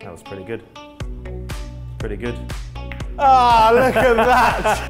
That was pretty good. Pretty good. Ah, oh, look at that!